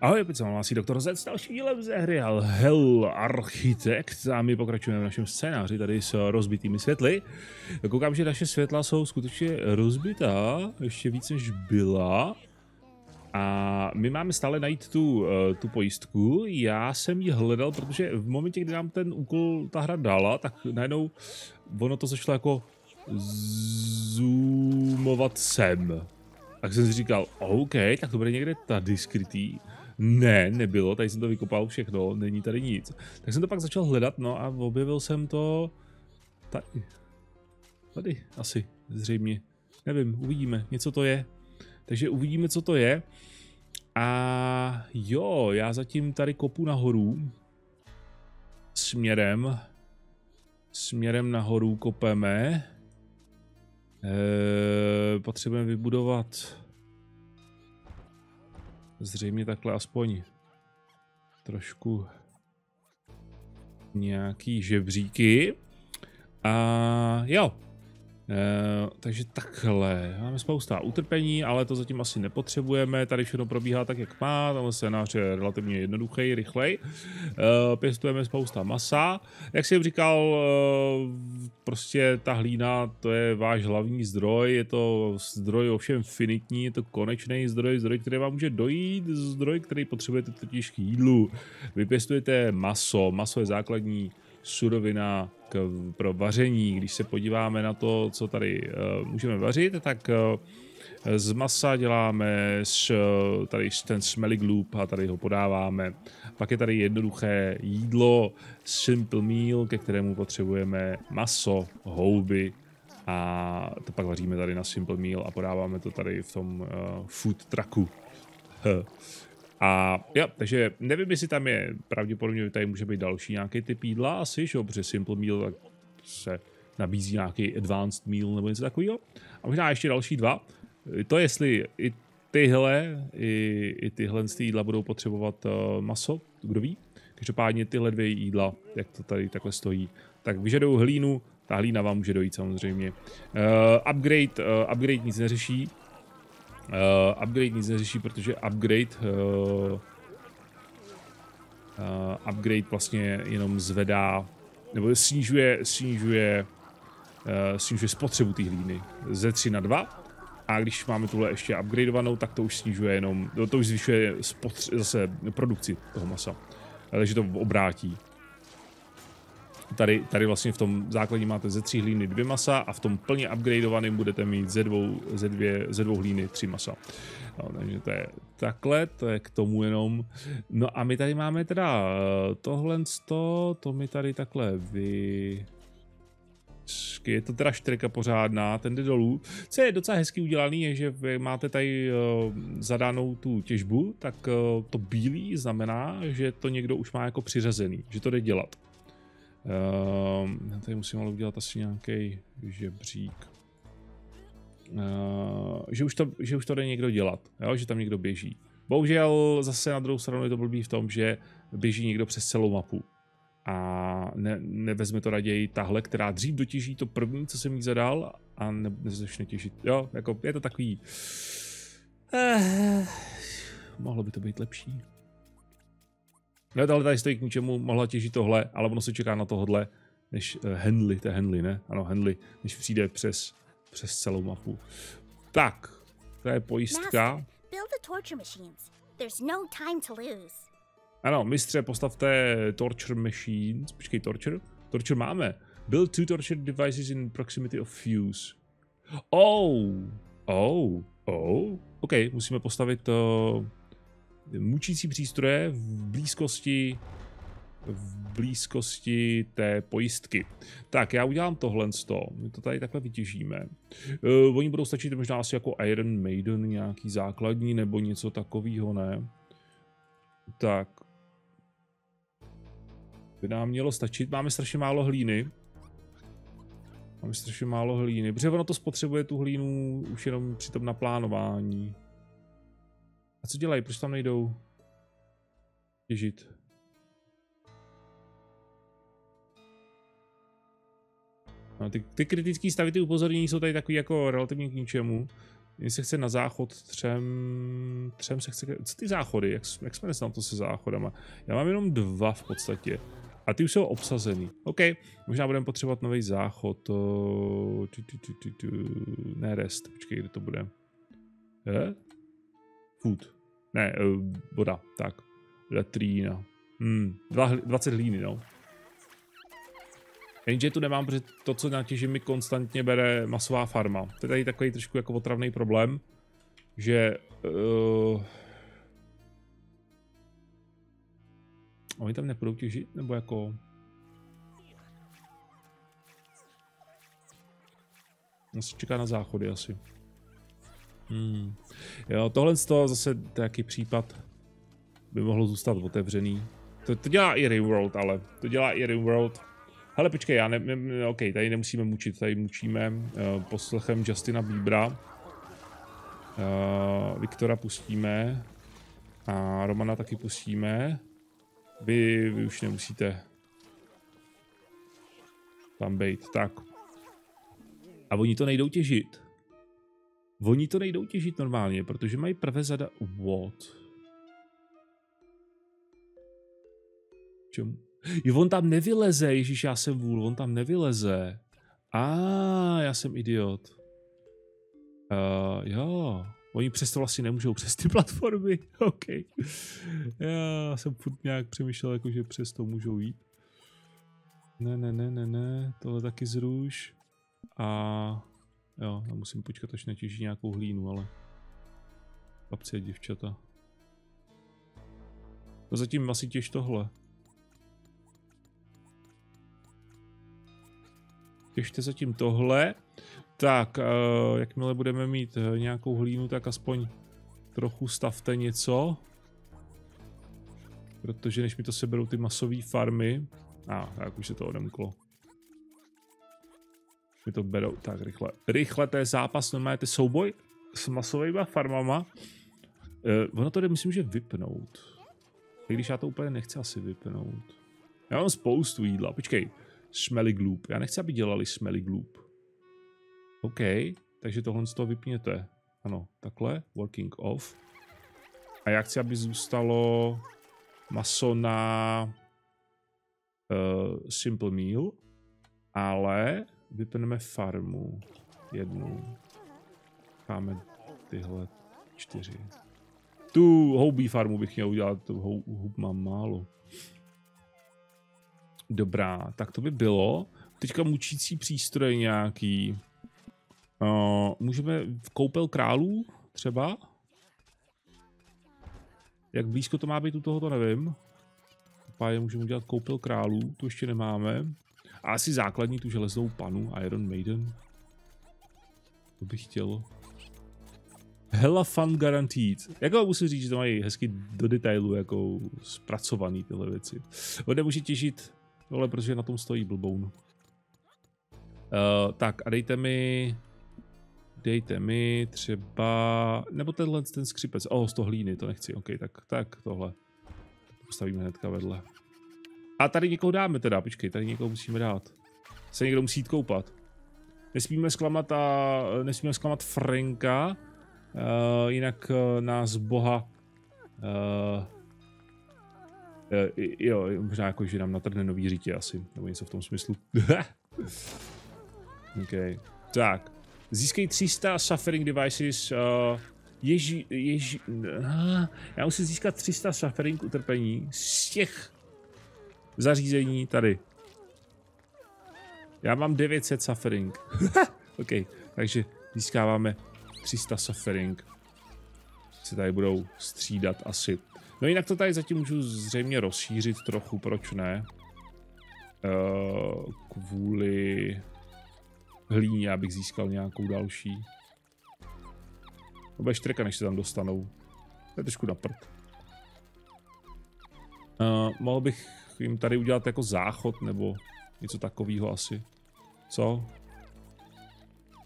Ahoj, opět se vám hlásí doktor Z s dalším dílem ze hry Hell Architect a my pokračujeme v našem scénáři tady s rozbitými světly. Koukám, že naše světla jsou skutečně rozbitá, ještě víc než byla. A my máme stále najít tu, uh, tu pojistku. Já jsem ji hledal, protože v momentě, kdy nám ten úkol ta hra dala, tak najednou ono to začalo jako zoomovat sem. Tak jsem si říkal, OK, tak to bude někde tady skrytý. Ne, nebylo, tady jsem to vykopal všechno, není tady nic. Tak jsem to pak začal hledat, no a objevil jsem to tady. Tady asi, zřejmě. Nevím, uvidíme, něco to je. Takže uvidíme, co to je. A jo, já zatím tady kopu nahoru. Směrem. Směrem nahoru kopeme. Eee, potřebujeme vybudovat zřejmě takhle aspoň trošku nějaký žebříky. A jo, Eh, takže takhle, máme spousta utrpení, ale to zatím asi nepotřebujeme, tady všechno probíhá tak, jak má, tam scénář je relativně jednoduchý, rychlej, e, pěstujeme spousta masa, jak jsem říkal, e, prostě ta hlína, to je váš hlavní zdroj, je to zdroj ovšem finitní, je to konečný zdroj, zdroj, který vám může dojít, zdroj, který potřebujete totiž k jídlu. Vypěstujete maso, maso je základní surovina k, pro vaření. Když se podíváme na to, co tady uh, můžeme vařit, tak uh, z masa děláme š, tady ten loop a tady ho podáváme. Pak je tady jednoduché jídlo, simple meal, ke kterému potřebujeme maso, houby a to pak vaříme tady na simple meal a podáváme to tady v tom uh, food trucku. A jo, takže nevím, jestli tam je, pravděpodobně tady může být další nějaký typ jídla asi, že protože Simple Meal tak se nabízí nějaký Advanced Meal nebo něco takového. A možná ještě další dva. To jestli i tyhle, i, i tyhle jídla budou potřebovat uh, maso, kdo ví. Každopádně tyhle dvě jídla, jak to tady takhle stojí, tak vyžadují hlínu, ta hlína vám může dojít samozřejmě. Uh, upgrade, uh, upgrade nic neřeší, Uh, upgrade nic neřeší, protože upgrade uh, uh, upgrade vlastně jenom zvedá nebo snižuje, snižuje, uh, snižuje spotřebu té hlíny ze 3 na 2 a když máme tuhle ještě upgradeovanou, tak to už snižuje jenom, to už zvyšuje spotře- zase produkci toho masa. Takže to obrátí. Tady, tady vlastně v tom základní máte ze tří hlíny dvě masa a v tom plně upgradeovaném budete mít ze dvou, ze dvě, ze dvou hlíny tři masa. No, takže to je takhle, to je k tomu jenom. No a my tady máme teda eh, tohle, to, to mi tady takhle vy... Je to teda štreka pořádná, ten jde dolů. Co je docela hezky udělaný, je, že vy máte tady uh, zadánou tu těžbu, tak uh, to bílý znamená, že to někdo už má jako přiřazený, že to jde dělat. Uh, já tady musím ale udělat asi nějaký žebřík. Uh, že, už to, že už to jde někdo dělat, jo? že tam někdo běží. Bohužel zase na druhou stranu je to blbý v tom, že běží někdo přes celou mapu. A ne, nevezme to raději tahle, která dřív dotěží to první, co jsem jí zadal a ne, nezačne těžit. Jo, jako je to takový... Eh, mohlo by to být lepší. No, ale tady stojí k ničemu, mohla těžit tohle, ale ono se čeká na tohle, než uh, Henley, to je Henley, ne? Ano, Henley, než přijde přes, přes celou mapu. Tak, to je pojistka. No ano, mistře, postavte torture machines. Počkej, torture? Torture máme. Build two torture devices in proximity of fuse. Oh, oh, oh. OK, musíme postavit uh, mučící přístroje v blízkosti v blízkosti té pojistky. Tak, já udělám tohle z toho. My to tady takhle vytěžíme. Uh, oni budou stačit možná asi jako Iron Maiden, nějaký základní nebo něco takového, ne? Tak. By nám mělo stačit. Máme strašně málo hlíny. Máme strašně málo hlíny, protože ono to spotřebuje tu hlínu už jenom při tom naplánování. A co dělají? Proč tam nejdou těžit? No, ty, ty kritické stavy, ty upozornění jsou tady takový jako relativně k ničemu. Mně se chce na záchod třem, třem se chce, co ty záchody, jak, jak jsme na to se záchodama? Já mám jenom dva v podstatě. A ty už jsou obsazený. OK, možná budeme potřebovat nový záchod. Tu, tu, tu, tu, tu. Ne, rest. Počkej, kde to bude? Je? Food. Ne, uh, voda. Tak. Latrína. Hmm, 20 hlíny, no. Jenže tu nemám, protože to, co natěžím, mi konstantně bere masová farma. To je tady takový trošku jako otravný problém, že... Uh, oni tam nepůjdou těžit, nebo jako... Se čeká na záchody asi. Hmm. Jo, tohle z toho zase jaký případ by mohlo zůstat otevřený. To, to dělá i Rimworld, ale to dělá i Rimworld. Hele, počkej, já ne, ne, ok, tady nemusíme mučit, tady mučíme uh, poslechem Justina Bíbra. Uh, Viktora pustíme. A Romana taky pustíme. Vy, vy už nemusíte tam být. Tak. A oni to nejdou těžit. Oni to nejdou těžit normálně, protože mají prvé zada... What? Čemu? Jo, on tam nevyleze, Ježíš, já jsem vůl, on tam nevyleze. A ah, já jsem idiot. Uh, jo, oni přesto vlastně nemůžou přes ty platformy, OK. Já jsem furt nějak přemýšlel, jako, že přes to můžou jít. Ne, ne, ne, ne, ne, tohle taky zruš. A jo, já musím počkat, až netěží nějakou hlínu, ale... Babci a děvčata. No zatím asi těž tohle. Těžte zatím tohle. Tak, uh, jakmile budeme mít uh, nějakou hlínu, tak aspoň trochu stavte něco. Protože než mi to seberou ty masové farmy. A, ah, tak už se to odemklo. Mi to berou, tak rychle. Rychle, to je zápas, normálně to je souboj s masovými farmama. Uh, ono to jde, myslím, že vypnout. I když já to úplně nechci asi vypnout. Já mám spoustu jídla, počkej. Smelly Gloop. Já nechci, aby dělali Smelly Gloop. OK, takže tohle z toho vypněte. Ano, takhle, working off. A já chci, aby zůstalo maso na uh, simple meal, ale vypneme farmu jednu. Máme tyhle čtyři. Tu houbí farmu bych měl udělat, tu houb mám málo. Dobrá, tak to by bylo. Teďka mučící přístroj nějaký. Uh, můžeme v koupel králů třeba? Jak blízko to má být u toho, to nevím. Páje můžeme udělat koupel králů, to ještě nemáme. A asi základní tu železnou panu, Iron Maiden. To bych chtěl. Hella fun guaranteed. Jako musím říct, že to mají hezky do detailu jako zpracovaný tyhle věci. On nemůže těžit Tohle, protože na tom stojí blboun. Uh, tak a dejte mi... Dejte mi třeba... Nebo tenhle ten skřipec. Oh, z toho hlíny, to nechci. OK, tak, tak tohle. Postavíme hnedka vedle. A tady někoho dáme teda, počkej, tady někoho musíme dát. Se někdo musí jít koupat. Nesmíme zklamat a nesmíme zklamat Franka, uh, jinak uh, nás boha uh, Uh, jo, možná jako, že nám natrhne nový řítě asi, nebo něco v tom smyslu. OK. Tak. Získej 300 suffering devices. Uh, ježi, ježi, uh, já musím získat 300 suffering utrpení z těch zařízení tady. Já mám 900 suffering. OK, takže získáváme 300 suffering. Se tady budou střídat asi. No jinak to tady zatím můžu zřejmě rozšířit trochu, proč ne? Uh, kvůli hlíně, abych získal nějakou další. To bude štreka, než se tam dostanou. To je trošku na prd. Uh, mohl bych jim tady udělat jako záchod, nebo něco takového asi. Co?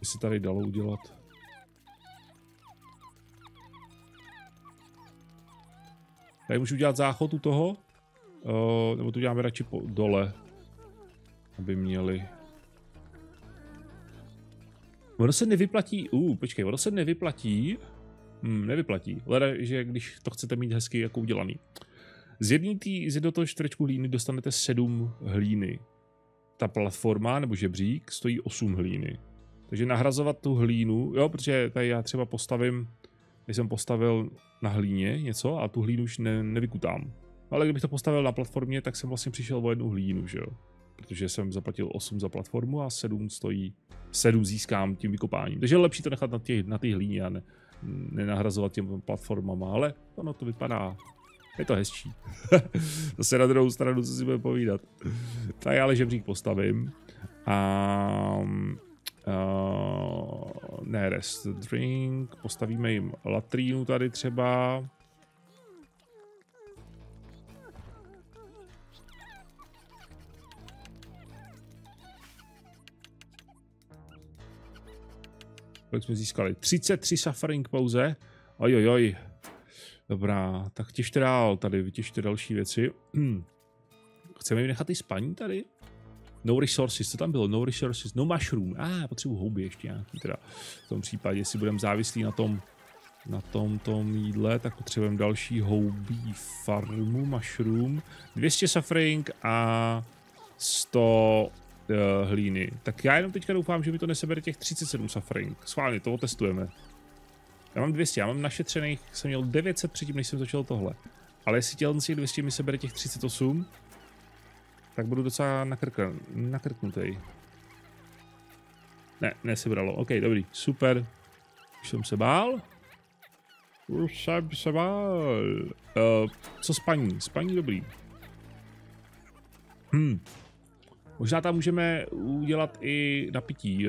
By se tady dalo udělat. Tady můžu udělat záchod u toho. Uh, nebo to uděláme radši po, dole. Aby měli. Ono se nevyplatí, uh, počkej, ono se nevyplatí, hmm, nevyplatí, leda, že když to chcete mít hezky jako udělaný. Z jedné tý, z jednoho čtverečku hlíny dostanete 7 hlíny. Ta platforma nebo žebřík stojí 8 hlíny. Takže nahrazovat tu hlínu, jo, protože tady já třeba postavím, když jsem postavil na hlíně něco a tu hlínu už ne, nevykutám. Ale kdybych to postavil na platformě, tak jsem vlastně přišel o jednu hlínu, že jo. Protože jsem zaplatil 8 za platformu a 7 stojí, 7 získám tím vykopáním. Takže je lepší to nechat na té na hlíně a ne, nenahrazovat těm platformama, ale ono to vypadá je to hezčí. Zase na druhou stranu, co si budeme povídat. Tak ale žebřík postavím. A uh, ne, rest drink, postavíme jim latrínu tady třeba. Kolik jsme získali? 33 suffering pouze. Ojojoj. Oj. Dobrá, tak těšte dál, tady vytěžte další věci. Chceme jim nechat i spaní tady? No resources, co tam bylo? No resources, no mushroom. A, ah, potřebuji houby ještě nějaký teda. V tom případě, jestli budeme závislí na tom, na tom tom jídle, tak potřebujeme další houbí farmu, mushroom, 200 suffering a 100 uh, eh, hlíny. Tak já jenom teďka doufám, že mi to nesebere těch 37 suffering. Schválně, to otestujeme. Já mám 200, já mám našetřených, jsem měl 900 předtím, než jsem začal tohle. Ale jestli těl těch 200 mi sebere těch 38, tak budu docela nakrk, nakrknutý. Ne, nesebralo. OK, dobrý, super. Už jsem se bál. Už jsem se bál. Uh, co spaní? Spaní dobrý. Hm. Možná tam můžeme udělat i napití.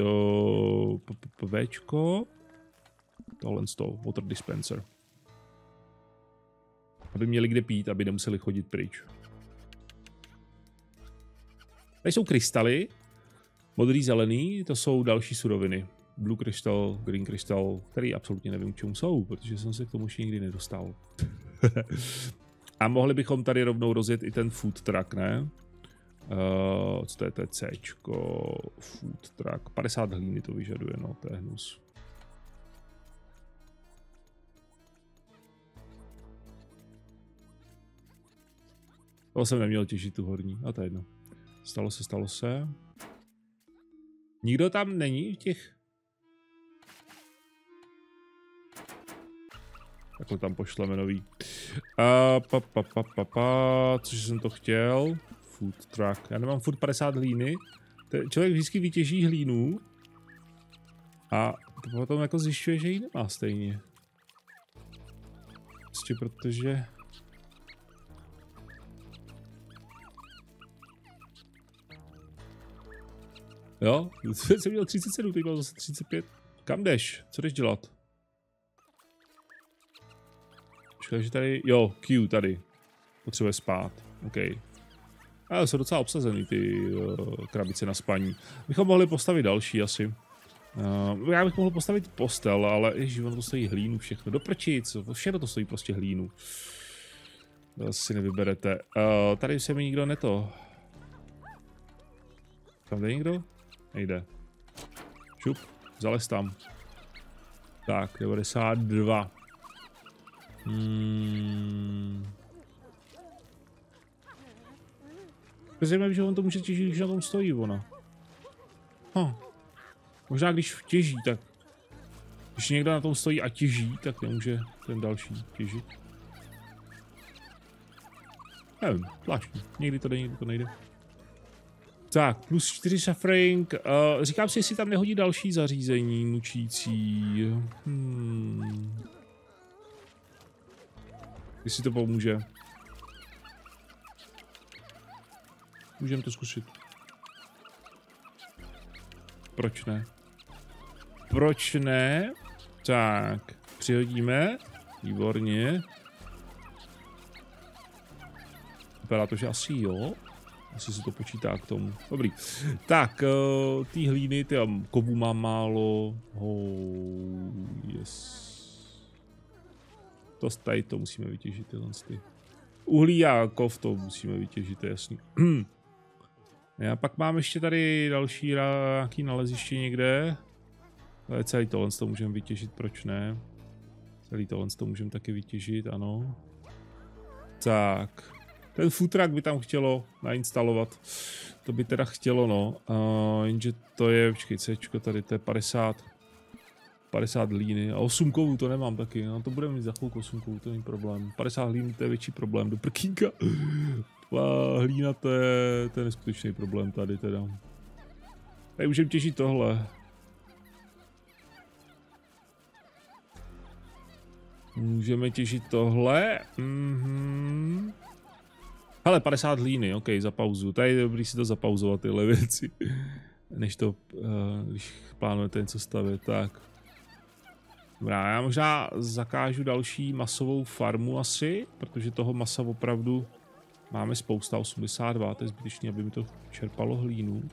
Včko tohle z toho water dispenser. Aby měli kde pít, aby nemuseli chodit pryč. Tady jsou krystaly, modrý, zelený, to jsou další suroviny. Blue crystal, green crystal, který absolutně nevím, k čemu jsou, protože jsem se k tomu ještě nikdy nedostal. A mohli bychom tady rovnou rozjet i ten food truck, ne? Uh, co to je, to je C, food truck, 50 hlíny to vyžaduje, no, to je hnus. To jsem neměl těžit tu horní, a to je jedno. Stalo se, stalo se. Nikdo tam není v těch... Takhle tam pošleme nový. A, pa, pa, pa, pa, pa, což jsem to chtěl. Food truck. Já nemám furt 50 hlíny. Člověk vždycky vytěží hlínu a potom jako zjišťuje, že ji nemá stejně. Prostě protože Jo, jsem měl 37, teď mám zase 35. Kam jdeš? Co jdeš dělat? Počkej, že tady, jo, Q tady. Potřebuje spát, OK. Ale jsou docela obsazený ty uh, krabice na spaní. Bychom mohli postavit další asi. Uh, já bych mohl postavit postel, ale ježiš, ono to stojí hlínu všechno. Do prčic, všechno to stojí prostě hlínu. To si nevyberete. Uh, tady se mi nikdo neto. Tam jde někdo? Nejde. Šup, zalez tam. Tak, 92. Hmm. Zajímavé, že on to může těžit, když na tom stojí ona. Huh. Možná když těží, tak když někdo na tom stojí a těží, tak nemůže ten další těžit. Nevím, zvláštní. Někdy to jde, někdy to nejde. Tak, plus 4 suffering. Uh, říkám si, jestli tam nehodí další zařízení mučící. Hmm. Jestli to pomůže. Můžeme to zkusit. Proč ne? Proč ne? Tak, přihodíme. Výborně. Vypadá to, že asi jo. Asi se to počítá k tomu. Dobrý. Tak, uh, ty hlíny, ty kovů mám málo. Oh, yes. To tady to musíme vytěžit, tyhle ty. Uhlí a kov to musíme vytěžit, to je jasný. A pak mám ještě tady další nějaký naleziště někde. Ale celý tohle to můžeme vytěžit, proč ne? Celý tohle to můžeme taky vytěžit, ano. Tak. Ten futrak by tam chtělo nainstalovat. To by teda chtělo, no. Uh, jenže to je, počkej, C, tady to je 50. 50 líny a 8 kovů to nemám taky, no to budeme mít za chvilku 8 kovů, to není problém. 50 hlín to je větší problém do prkínka. A hlína to je, to je neskutečný problém tady teda. Tady můžeme těžit tohle. Můžeme těžit tohle. Mhm. Hele, 50 hlíny, ok, za pauzu. Tady je dobrý si to zapauzovat, tyhle věci. Než to, uh, když plánujete něco stavět, tak. Dobrá, já možná zakážu další masovou farmu asi, protože toho masa opravdu máme spousta, 82, to je zbytečný, aby mi to čerpalo hlínu.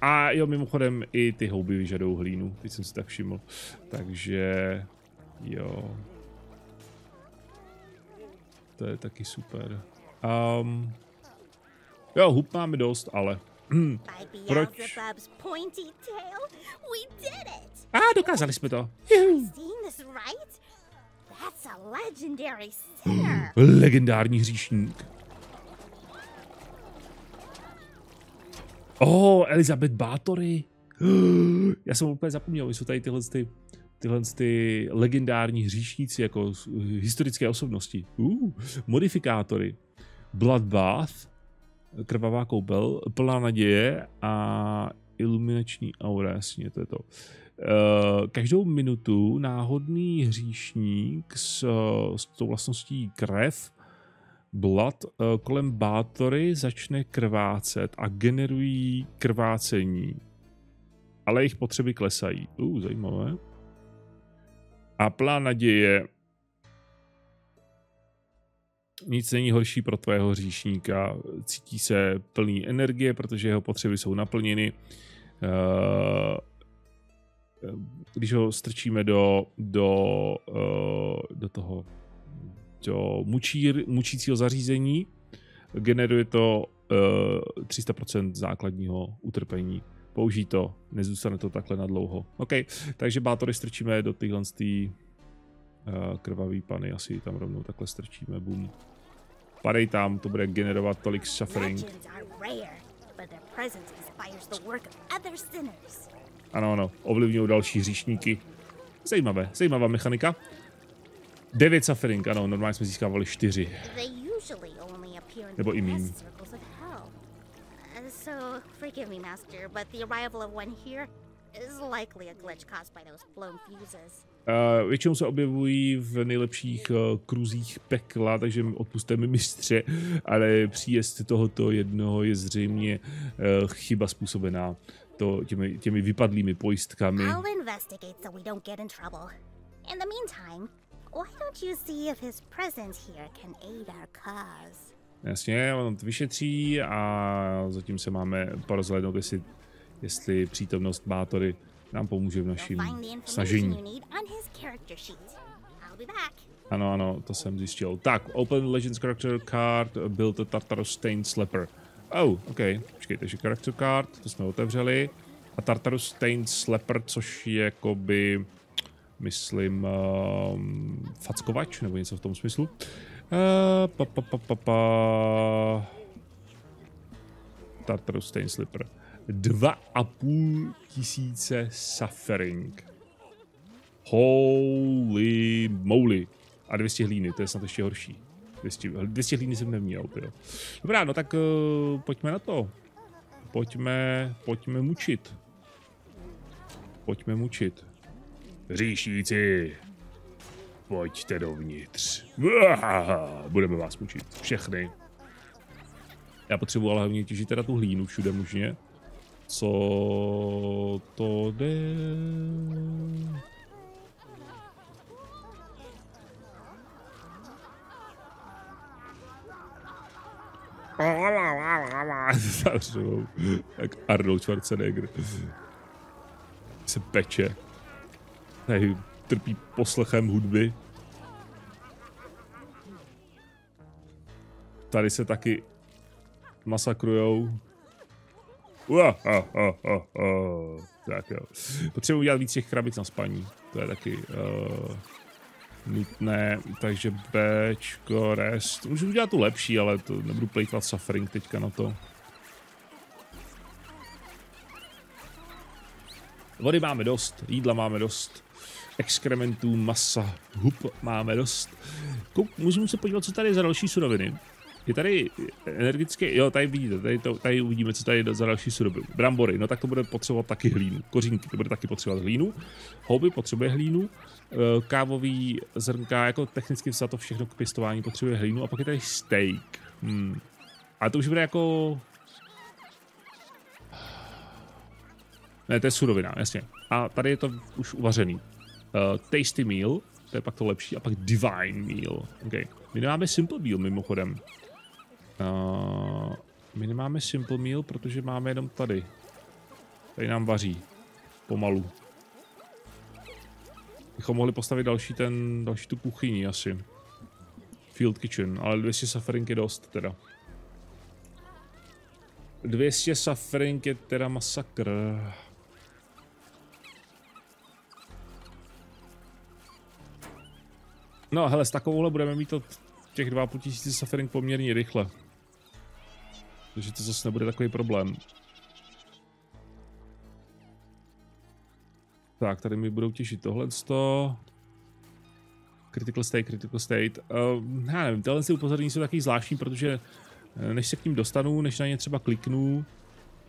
A jo, mimochodem i ty houby vyžadují hlínu, teď jsem si tak všiml. Takže jo. To je taky super. Um, jo, hub máme dost, ale proč? A ah, dokázali jsme to. Legendární hříšník. Oh, Elizabeth Báthory. Já jsem úplně zapomněl, jsou tady tyhle, ty, tyhle ty legendární hříšníci jako historické osobnosti. Uh, modifikátory. Bloodbath, krvavá koupel, plná naděje a iluminační aura, jasně, to je to. Eh, každou minutu náhodný hříšník s, s tou vlastností krev blood eh, kolem bátory začne krvácet a generují krvácení. Ale jejich potřeby klesají. Uh, zajímavé. A plán naděje nic není horší pro tvého hříšníka. Cítí se plný energie, protože jeho potřeby jsou naplněny. Uh, když ho strčíme do, do, uh, do toho do mučí, mučícího zařízení, generuje to uh, 300% základního utrpení. Použij to, nezůstane to takhle na dlouho. OK, takže bátory strčíme do tyhle krvavý pany, asi tam rovnou takhle strčíme, boom. Padej tam, to bude generovat tolik suffering. Ano, ano, ovlivňují další hříšníky. Zajímavé, zajímavá mechanika. 9 suffering, ano, normálně jsme získávali 4. Nebo i míň. So, forgive me, Master, but the arrival of one here is likely a glitch caused by those blown fuses. Uh, většinou se objevují v nejlepších uh, kruzích pekla, takže odpuste mi mistře, ale příjezd tohoto jednoho je zřejmě uh, chyba způsobená to, těmi, těmi vypadlými pojistkami. I'll investigate so we don't get in trouble. In the meantime, why don't you see if his presence here can aid our cause? Jasně, on to vyšetří a zatím se máme porozhlednout, jestli, jestli přítomnost Bátory nám pomůže v našem snažení. Ano, ano, to jsem zjistil. Tak, Open Legends Character Card, build a Tartarus Stained Slipper. Oh, ok. Počkej, takže Character Card, to jsme otevřeli. A Tartarus Stained Slapper, což je jakoby, myslím, uh, fackovač, nebo něco v tom smyslu. Uh, pa, pa, pa, pa, pa. Tartarus Stained Slipper. Dva a půl tisíce suffering. Holy moly. A 200 hlíny, to je snad ještě horší. 200, 200 hlíny jsem neměl, jo. Dobrá, no tak uh, pojďme na to. Pojďme, pojďme mučit. Pojďme mučit. Říšníci, pojďte dovnitř. Budeme vás mučit. Všechny. Já potřebuji ale hlavně těžit teda tu hlínu všude možně. Co to jde? Jak Arnold Schwarzenegger se peče. Tady trpí poslechem hudby. Tady se taky masakrujou. Uh. Tak jo. Potřebuji udělat víc těch krabic na spaní. To je taky uh, nutné. Takže Bčko, rest. Můžu udělat tu lepší, ale to nebudu plejtvat suffering teďka na to. Vody máme dost, jídla máme dost, exkrementů, masa, hup máme dost. Kouk, můžeme se podívat, co tady je za další suroviny. Je tady energické, jo, tady vidíte, tady, to, tady uvidíme, co tady je za další suroviny. Brambory, no tak to bude potřebovat taky hlínu. Kořínky, to bude taky potřebovat hlínu. Houby potřebuje hlínu. Eh, kávový zrnka, jako technicky za to všechno k pěstování potřebuje hlínu. A pak je tady steak. Hmm. A to už bude jako Ne, to je surovina, jasně. A tady je to už uvařený. Uh, tasty meal, to je pak to lepší, a pak divine meal. Okay. My nemáme simple meal mimochodem. My nemáme simple meal, protože máme jenom tady. Tady nám vaří. Pomalu. Bychom mohli postavit další ten, další tu kuchyni asi. Field kitchen, ale 200 suffering je dost teda. 200 suffering je teda masakr. No hele, s takovouhle budeme mít to těch 2,5 tisíce suffering poměrně rychle. Takže to zase nebude takový problém. Tak, tady mi budou těšit tohle. Critical state, critical state. Uh, já nevím, tyhle upozornění jsou taky zvláštní, protože eh, než se k ním dostanu, než na ně třeba kliknu,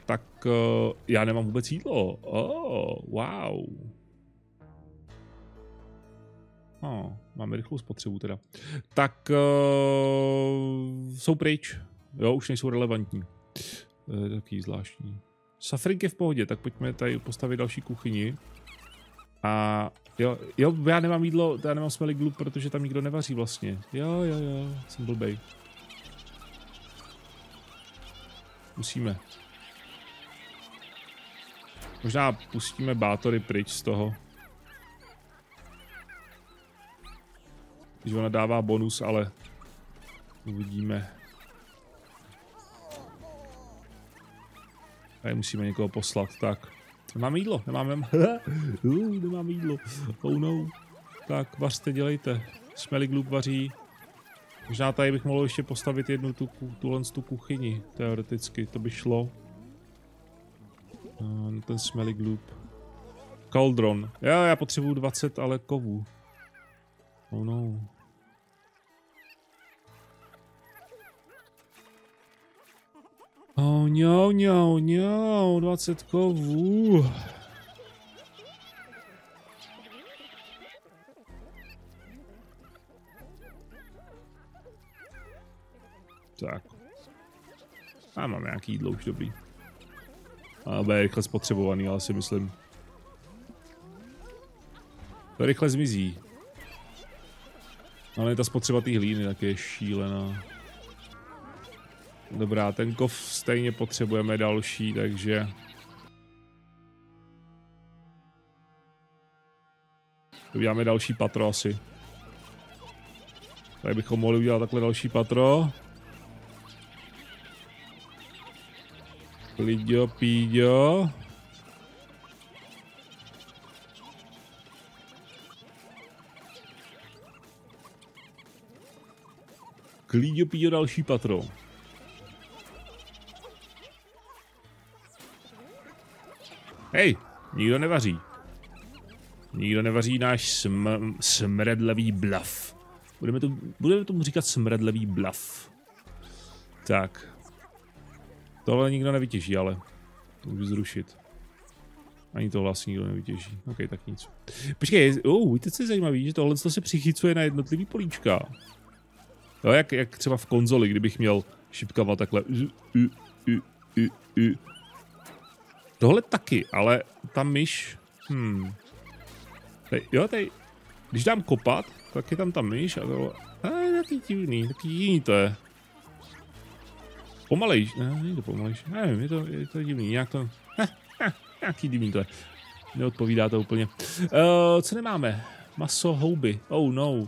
tak uh, já nemám vůbec jídlo. Oh, wow. Oh, máme rychlou spotřebu teda. Tak uh, jsou pryč. Jo, už nejsou relevantní. To je takový zvláštní. Safring je v pohodě, tak pojďme tady postavit další kuchyni. A jo, jo, já nemám jídlo, já nemám smelly glue, protože tam nikdo nevaří vlastně. Jo, jo, jo, jsem blbej. Musíme. Možná pustíme bátory pryč z toho. Když ona dává bonus, ale uvidíme. Tady musíme někoho poslat, tak. Nemáme jídlo, nemáme, uh, nemáme jídlo. Oh no. Tak, vařte, dělejte. Smelly Gloop vaří. Možná tady bych mohl ještě postavit jednu tu, tuhle tu kuchyni, teoreticky, to by šlo. Uh, ten Smelly Gloop. Cauldron. Jo, já potřebuju 20, ale kovů. Oh no. Oh, no, no, no, 20 kovů. Tak. A mám nějaký jídlo už dobrý. A bude rychle spotřebovaný, ale si myslím. To rychle zmizí. Ale ta spotřeba té hlíny tak je šílená. Dobrá, ten kov stejně potřebujeme další, takže... Uděláme další patro asi. Tady bychom mohli udělat takhle další patro. Lidio, pídio. Klíďo, píďo, další patro. Hej, nikdo nevaří. Nikdo nevaří náš sm smredlevý bluff. Budeme, to, budeme tomu říkat smredlevý bluff. Tak. Tohle nikdo nevytěží, ale to můžu zrušit. Ani to vlastně nikdo nevytěží. OK, tak nic. Počkej, oh, víte, co je zajímavé, že tohle se přichycuje na jednotlivý políčka. Jo, jak, jak třeba v konzoli, kdybych měl šipkovat takhle. Tohle taky, ale ta myš... Hmm. Tady, jo, tady... Když dám kopat, tak je tam ta myš a to... A je taky divný, taky jiný to je. Pomalejš, ne, není to pomalejš, nevím, je to, je to divný, nějak to... Heh, heh, nějaký divný to je. Neodpovídá to úplně. Uh, co nemáme? Maso, houby. Oh no. Uh,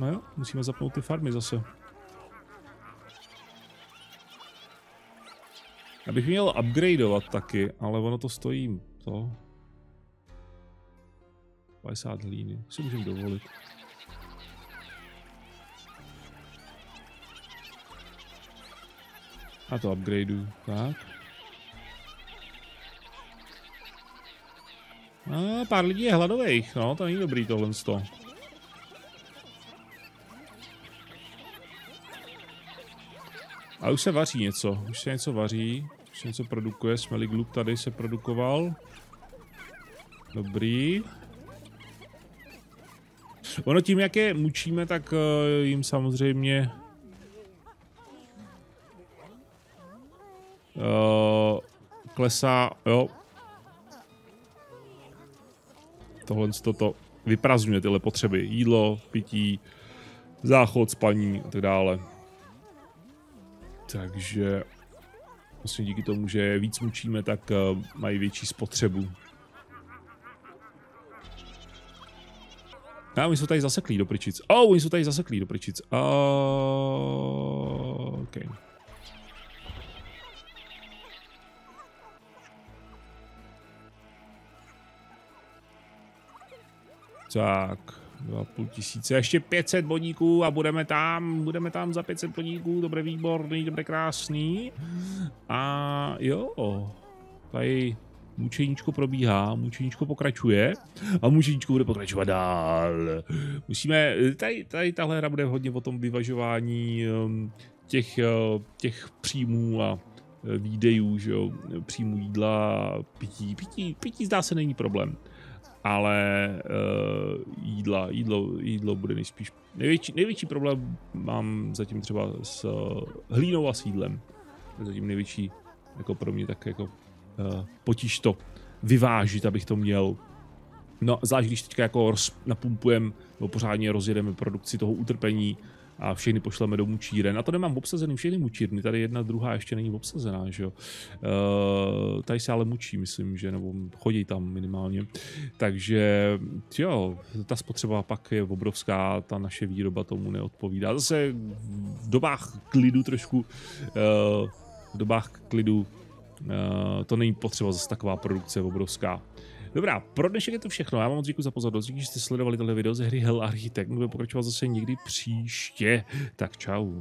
no jo, musíme zapnout ty farmy zase. Abych měl upgradeovat taky, ale ono to stojí, to. 50 hlíny, si můžeme dovolit. A to upgradeu, tak. A pár lidí je hladových, no, to není dobrý tohle sto. A už se vaří něco, už se něco vaří, už se něco produkuje, Smelly Gloop tady se produkoval. Dobrý. Ono tím, jak je mučíme, tak uh, jim samozřejmě uh, klesá, jo. Tohle to vyprazňuje tyhle potřeby. Jídlo, pití, záchod, spaní a tak dále. Takže vlastně díky tomu, že víc mučíme, tak uh, mají větší spotřebu. A oni jsou tady zaseklí do pryčic. Oh, oni jsou tady zaseklí do pryčic. Uh, okay. Tak, dva půl tisíce, ještě 500 bodíků a budeme tam, budeme tam za 500 bodíků, dobré výborný, dobré krásný. A jo, tady mučeníčko probíhá, mučeníčko pokračuje a mučeníčko bude pokračovat dál. Musíme, tady, tady tahle hra bude hodně o tom vyvažování um, těch, uh, těch příjmů a uh, výdejů, že jo, příjmů jídla, pití, pití, pití zdá se není problém ale uh, jídla, jídlo, jídlo bude nejspíš největší, největší problém mám zatím třeba s uh, hlínou a s jídlem. Zatím největší jako pro mě tak jako uh, potíž to vyvážit, abych to měl. No, zvlášť když teďka jako roz, nebo pořádně rozjedeme produkci toho utrpení, a všechny pošleme do mučíren. A to nemám obsazený všechny mučírny, tady jedna druhá ještě není obsazená, že jo. Uh, tady se ale mučí, myslím, že, nebo chodí tam minimálně. Takže jo, ta spotřeba pak je obrovská, ta naše výroba tomu neodpovídá. Zase v dobách klidu trošku, uh, v dobách klidu uh, to není potřeba zase taková produkce obrovská. Dobrá, pro dnešek je to všechno. Já vám moc děkuji za pozornost. Díky, že jste sledovali tohle video ze hry Hell Architect. Budeme pokračovat zase někdy příště. Tak čau.